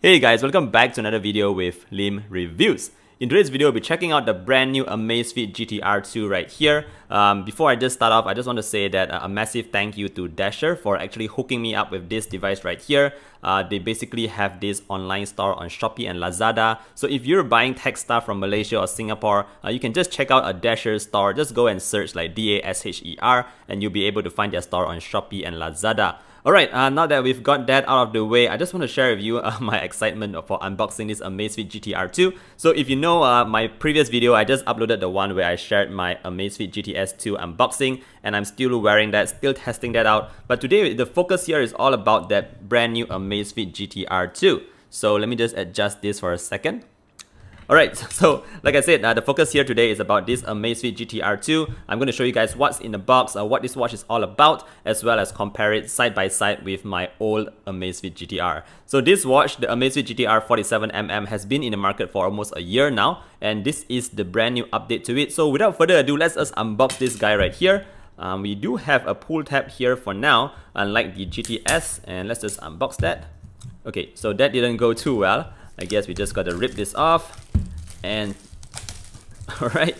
Hey guys, welcome back to another video with Lim Reviews. In today's video, we'll be checking out the brand new Amazfit GTR 2 right here. Um, before I just start off, I just want to say that uh, a massive thank you to Dasher for actually hooking me up with this device right here. Uh, they basically have this online store on Shopee and Lazada. So if you're buying tech stuff from Malaysia or Singapore, uh, you can just check out a Dasher store. Just go and search like D-A-S-H-E-R and you'll be able to find their store on Shopee and Lazada. Alright, uh, now that we've got that out of the way, I just want to share with you uh, my excitement for unboxing this Amazfit GTR 2. So if you know uh, my previous video, I just uploaded the one where I shared my Amazfit GTS 2 unboxing and I'm still wearing that, still testing that out. But today the focus here is all about that brand new Amazfit GTR 2. So let me just adjust this for a second. Alright, so like I said, uh, the focus here today is about this Amazfit GTR 2. I'm going to show you guys what's in the box, uh, what this watch is all about, as well as compare it side by side with my old Amazfit GTR. So this watch, the Amazfit GTR 47mm, has been in the market for almost a year now, and this is the brand new update to it. So without further ado, let's us unbox this guy right here. Um, we do have a pull tab here for now, unlike the GTS, and let's just unbox that. Okay, so that didn't go too well. I guess we just gotta rip this off and all right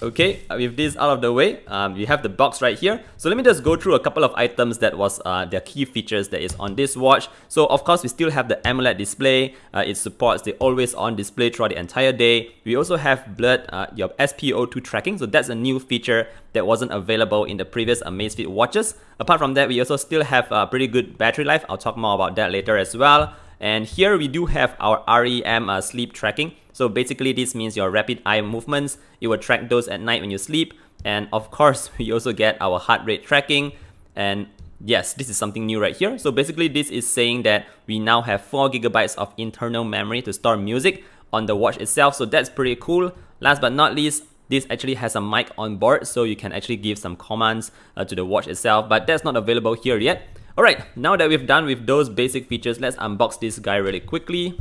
okay with this out of the way um, we have the box right here. So let me just go through a couple of items that was uh, the key features that is on this watch. So of course we still have the AMOLED display. Uh, it supports the always on display throughout the entire day. We also have blood uh, your SpO2 tracking. So that's a new feature that wasn't available in the previous Amazfit watches. Apart from that we also still have a pretty good battery life. I'll talk more about that later as well and here we do have our REM uh, sleep tracking. So basically this means your rapid eye movements. It will track those at night when you sleep. And of course, we also get our heart rate tracking. And yes, this is something new right here. So basically this is saying that we now have 4 gigabytes of internal memory to store music on the watch itself. So that's pretty cool. Last but not least, this actually has a mic on board so you can actually give some commands uh, to the watch itself but that's not available here yet Alright, now that we've done with those basic features, let's unbox this guy really quickly.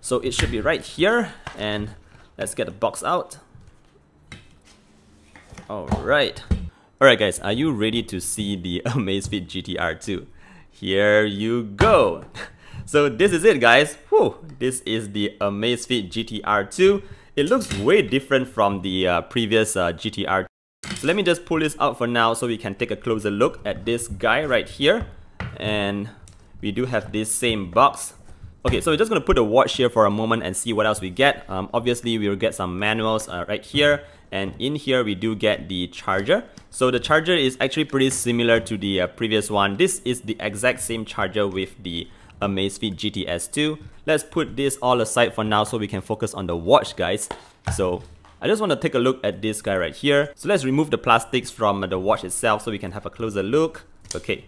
So it should be right here, and let's get the box out. Alright. Alright guys, are you ready to see the Amazfit GTR 2? Here you go! So this is it guys, Whew, this is the Amazfit GTR 2. It looks way different from the uh, previous uh, GTR let me just pull this out for now so we can take a closer look at this guy right here. And we do have this same box. Okay, so we're just going to put the watch here for a moment and see what else we get. Um, obviously, we will get some manuals uh, right here. And in here, we do get the charger. So the charger is actually pretty similar to the uh, previous one. This is the exact same charger with the Amazfit GTS 2. Let's put this all aside for now so we can focus on the watch, guys. So I just want to take a look at this guy right here. So let's remove the plastics from the watch itself so we can have a closer look. Okay.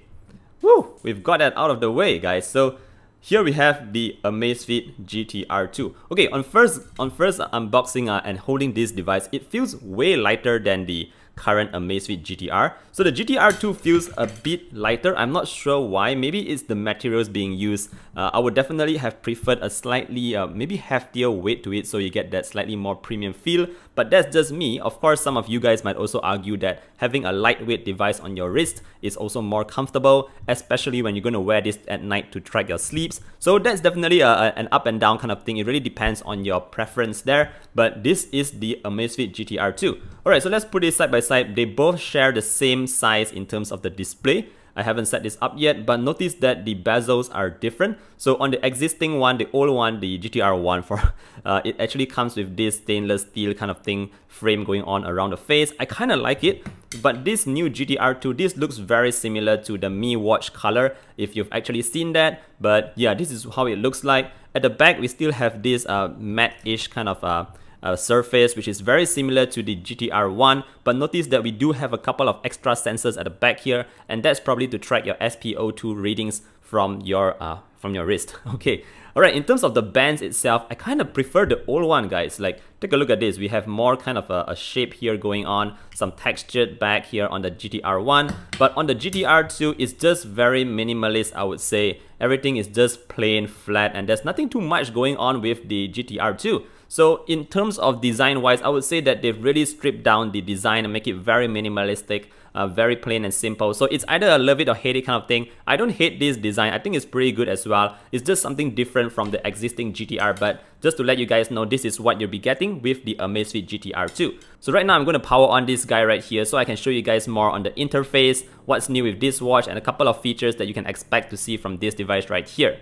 Woo! We've got that out of the way, guys. So here we have the Amazfit GTR2. Okay, on first on first unboxing uh, and holding this device, it feels way lighter than the current Amazfit GTR. So the GTR2 feels a bit lighter. I'm not sure why. Maybe it's the materials being used. Uh, I would definitely have preferred a slightly, uh, maybe heftier weight to it so you get that slightly more premium feel. But that's just me. Of course, some of you guys might also argue that having a lightweight device on your wrist is also more comfortable, especially when you're going to wear this at night to track your sleeps. So that's definitely a, a, an up and down kind of thing. It really depends on your preference there. But this is the Amazfit GTR 2. Alright, so let's put it side by side. They both share the same size in terms of the display. I haven't set this up yet, but notice that the bezels are different. So on the existing one, the old one, the GTR one, for uh, it actually comes with this stainless steel kind of thing frame going on around the face. I kind of like it, but this new GTR 2, this looks very similar to the Mi Watch color, if you've actually seen that. But yeah, this is how it looks like. At the back, we still have this uh, matte-ish kind of uh, uh, surface which is very similar to the GTR1 but notice that we do have a couple of extra sensors at the back here and that's probably to track your SpO2 readings from your uh, from your wrist. Okay alright in terms of the bands itself I kind of prefer the old one guys. Like take a look at this. We have more kind of a, a shape here going on some textured back here on the GTR1 but on the GTR2 it's just very minimalist I would say. Everything is just plain flat and there's nothing too much going on with the GTR2 so in terms of design wise, I would say that they've really stripped down the design and make it very minimalistic. uh, very plain and simple. So it's either a love it or hate it kind of thing. I don't hate this design. I think it's pretty good as well. It's just something different from the existing GTR, but just to let you guys know, this is what you'll be getting with the Amazfit GTR 2. So right now I'm going to power on this guy right here so I can show you guys more on the interface, what's new with this watch, and a couple of features that you can expect to see from this device right here.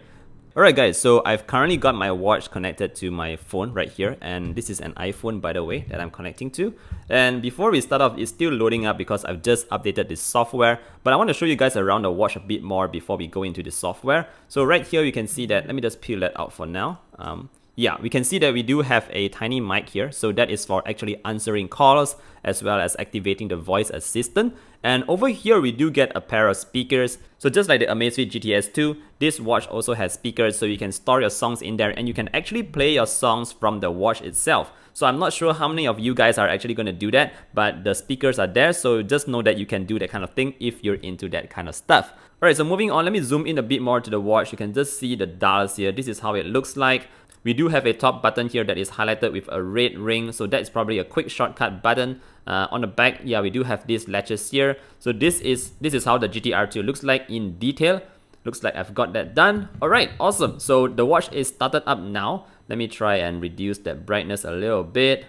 Alright guys, so I've currently got my watch connected to my phone right here and this is an iPhone by the way that I'm connecting to. And before we start off, it's still loading up because I've just updated the software but I want to show you guys around the watch a bit more before we go into the software. So right here you can see that, let me just peel that out for now. Um, yeah, we can see that we do have a tiny mic here. So that is for actually answering calls as well as activating the voice assistant. And over here, we do get a pair of speakers. So just like the Amazfit GTS 2, this watch also has speakers so you can store your songs in there and you can actually play your songs from the watch itself. So I'm not sure how many of you guys are actually going to do that, but the speakers are there. So just know that you can do that kind of thing if you're into that kind of stuff. Alright, so moving on, let me zoom in a bit more to the watch. You can just see the dials here. This is how it looks like. We do have a top button here that is highlighted with a red ring, so that's probably a quick shortcut button. Uh, on the back, yeah, we do have these latches here. So this is this is how the GTR2 looks like in detail. Looks like I've got that done. Alright, awesome. So the watch is started up now. Let me try and reduce that brightness a little bit.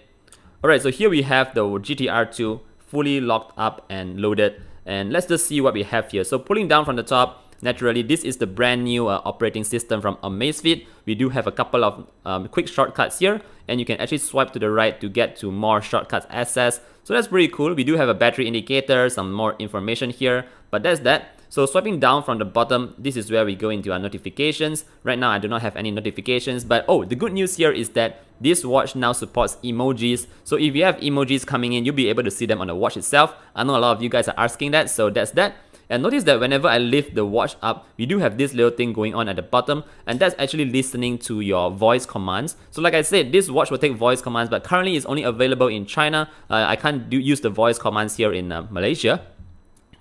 Alright, so here we have the GTR2 fully locked up and loaded. And let's just see what we have here. So pulling down from the top, Naturally, this is the brand new uh, operating system from Amazfit. We do have a couple of um, quick shortcuts here, and you can actually swipe to the right to get to more shortcuts access. So that's pretty cool. We do have a battery indicator, some more information here, but that's that. So swiping down from the bottom, this is where we go into our notifications. Right now, I do not have any notifications, but oh, the good news here is that this watch now supports emojis. So if you have emojis coming in, you'll be able to see them on the watch itself. I know a lot of you guys are asking that, so that's that. And notice that whenever I lift the watch up, we do have this little thing going on at the bottom, and that's actually listening to your voice commands. So like I said, this watch will take voice commands, but currently it's only available in China. Uh, I can't do, use the voice commands here in uh, Malaysia.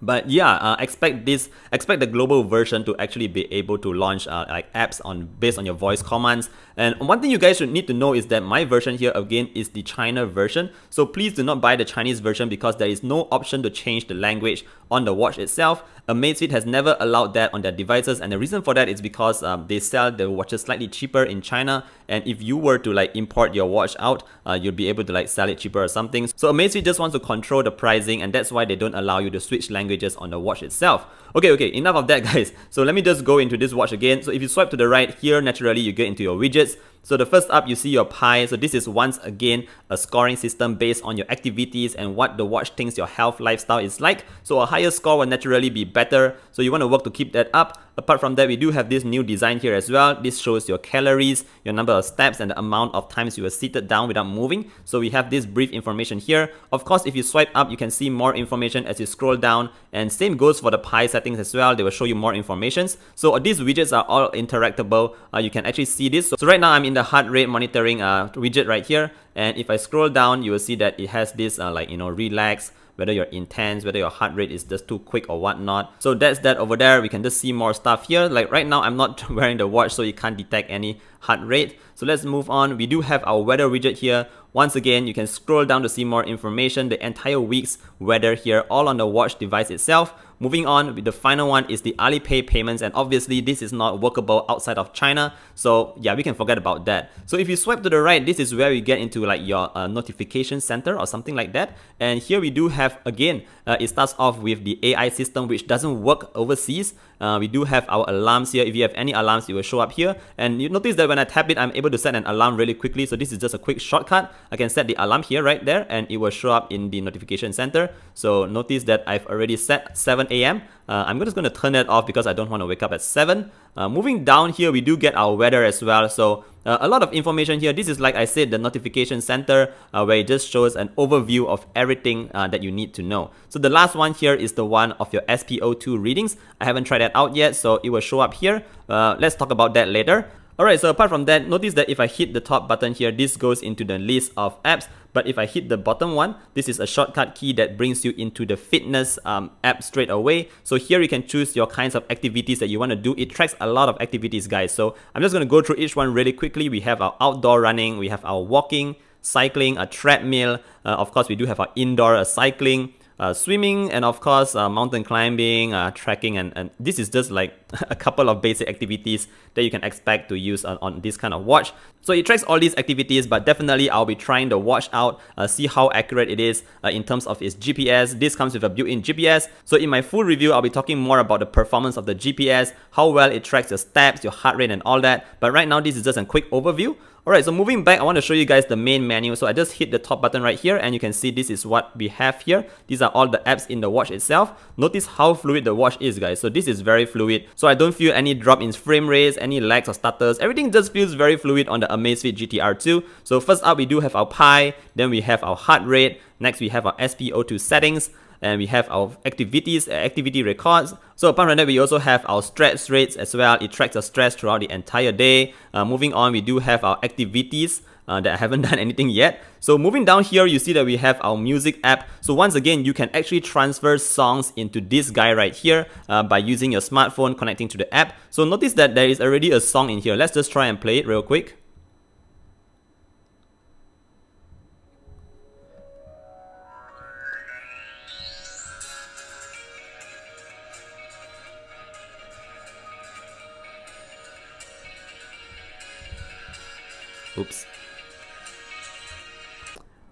But yeah, uh, expect this, expect the global version to actually be able to launch uh, like apps on based on your voice commands. And one thing you guys should need to know is that my version here again is the China version. So please do not buy the Chinese version because there is no option to change the language on the watch itself. Amazfit has never allowed that on their devices and the reason for that is because um, they sell the watches slightly cheaper in China and if you were to like import your watch out, uh, you'll be able to like sell it cheaper or something. So Amazfit just wants to control the pricing and that's why they don't allow you to switch languages on the watch itself. Okay, okay, enough of that guys. So let me just go into this watch again. So if you swipe to the right here, naturally you get into your widgets. So the first up, you see your PAI. So this is once again a scoring system based on your activities and what the watch thinks your health lifestyle is like. So a higher score will naturally be better. So you want to work to keep that up. Apart from that, we do have this new design here as well. This shows your calories, your number of steps, and the amount of times you were seated down without moving. So we have this brief information here. Of course, if you swipe up, you can see more information as you scroll down. And same goes for the PAI settings as well. They will show you more information. So these widgets are all interactable. Uh, you can actually see this. So right now, I'm in the heart rate monitoring uh, widget right here. And if I scroll down, you will see that it has this uh, like, you know, relax, whether you're intense, whether your heart rate is just too quick or whatnot. So that's that over there. We can just see more stuff here. Like right now, I'm not wearing the watch, so you can't detect any heart rate. So let's move on. We do have our weather widget here. Once again, you can scroll down to see more information, the entire week's weather here, all on the watch device itself. Moving on, the final one is the Alipay payments and obviously this is not workable outside of China. So yeah, we can forget about that. So if you swipe to the right, this is where you get into like your uh, notification center or something like that. And here we do have, again, uh, it starts off with the AI system which doesn't work overseas. Uh, we do have our alarms here. If you have any alarms, it will show up here. And you notice that when I tap it, I'm able to set an alarm really quickly. So this is just a quick shortcut. I can set the alarm here right there and it will show up in the notification center. So notice that I've already set 7 a.m. Uh, I'm just going to turn that off because I don't want to wake up at 7. Uh, moving down here, we do get our weather as well. So uh, a lot of information here. This is like I said, the notification center uh, where it just shows an overview of everything uh, that you need to know. So the last one here is the one of your SPO2 readings. I haven't tried that out yet, so it will show up here. Uh, let's talk about that later. Alright, so apart from that, notice that if I hit the top button here, this goes into the list of apps. But if I hit the bottom one, this is a shortcut key that brings you into the fitness um, app straight away. So here you can choose your kinds of activities that you want to do. It tracks a lot of activities, guys. So I'm just going to go through each one really quickly. We have our outdoor running, we have our walking, cycling, a treadmill. Uh, of course, we do have our indoor uh, cycling, uh, swimming and of course uh, mountain climbing, uh, trekking and, and this is just like a couple of basic activities that you can expect to use on, on this kind of watch. So it tracks all these activities but definitely I'll be trying the watch out, uh, see how accurate it is uh, in terms of its GPS. This comes with a built-in GPS. So in my full review I'll be talking more about the performance of the GPS, how well it tracks your steps, your heart rate and all that. But right now this is just a quick overview. Alright, so moving back, I want to show you guys the main menu. So I just hit the top button right here and you can see this is what we have here. These are all the apps in the watch itself. Notice how fluid the watch is guys. So this is very fluid. So I don't feel any drop in frame rates, any lags or stutters. Everything just feels very fluid on the Amazfit GTR 2. So first up, we do have our PAI, then we have our heart rate, next we have our SpO2 settings, and we have our activities, uh, activity records. So apart from that, we also have our stress rates as well. It tracks the stress throughout the entire day. Uh, moving on, we do have our activities. Uh, that I haven't done anything yet. So moving down here, you see that we have our music app. So once again, you can actually transfer songs into this guy right here uh, by using your smartphone connecting to the app. So notice that there is already a song in here. Let's just try and play it real quick.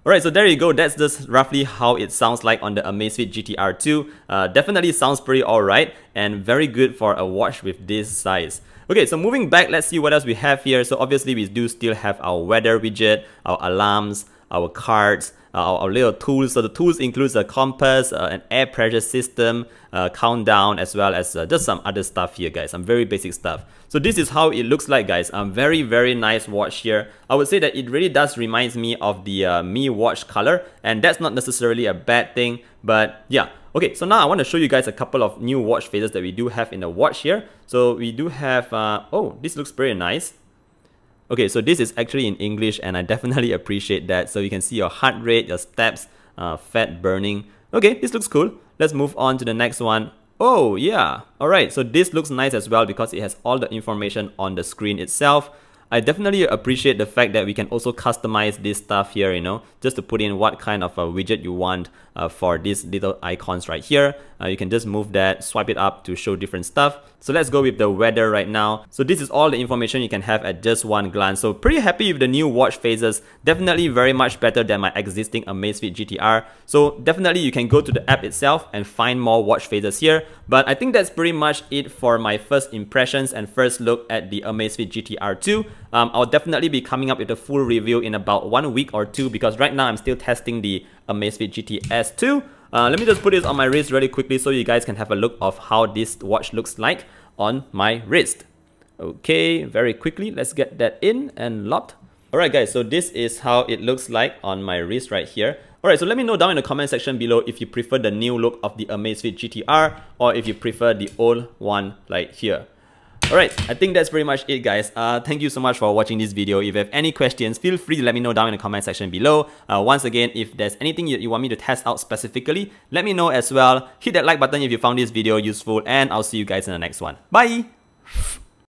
Alright, so there you go. That's just roughly how it sounds like on the Amazfit GTR 2. Uh, definitely sounds pretty alright and very good for a watch with this size. Okay, so moving back, let's see what else we have here. So obviously we do still have our weather widget, our alarms, our cards, uh, our, little tools. So the tools includes a compass, uh, an air pressure system, uh, countdown, as well as uh, just some other stuff here, guys. Some very basic stuff. So this is how it looks like, guys. Um, very, very nice watch here. I would say that it really does reminds me of the uh, Mi Watch color, and that's not necessarily a bad thing, but yeah. Okay, so now I want to show you guys a couple of new watch faces that we do have in the watch here. So we do have, uh, oh, this looks pretty nice. Okay, so this is actually in English and I definitely appreciate that. So you can see your heart rate, your steps, uh, fat burning. Okay, this looks cool. Let's move on to the next one. Oh, yeah. Alright, so this looks nice as well because it has all the information on the screen itself. I definitely appreciate the fact that we can also customize this stuff here, you know, just to put in what kind of a widget you want uh, for these little icons right here. Uh, you can just move that, swipe it up to show different stuff. So let's go with the weather right now. So this is all the information you can have at just one glance. So pretty happy with the new watch faces. Definitely very much better than my existing Amazfit GTR. So definitely you can go to the app itself and find more watch faces here. But I think that's pretty much it for my first impressions and first look at the Amazfit GTR 2. Um, I'll definitely be coming up with a full review in about one week or two because right now I'm still testing the Amazfit GTS 2. Uh, let me just put this on my wrist really quickly so you guys can have a look of how this watch looks like on my wrist. Okay, very quickly, let's get that in and locked. Alright guys, so this is how it looks like on my wrist right here. Alright, so let me know down in the comment section below if you prefer the new look of the Amazfit GTR or if you prefer the old one like here. Alright, I think that's pretty much it guys. Uh, thank you so much for watching this video. If you have any questions, feel free to let me know down in the comment section below. Uh, once again, if there's anything that you want me to test out specifically, let me know as well. Hit that like button if you found this video useful and I'll see you guys in the next one. Bye!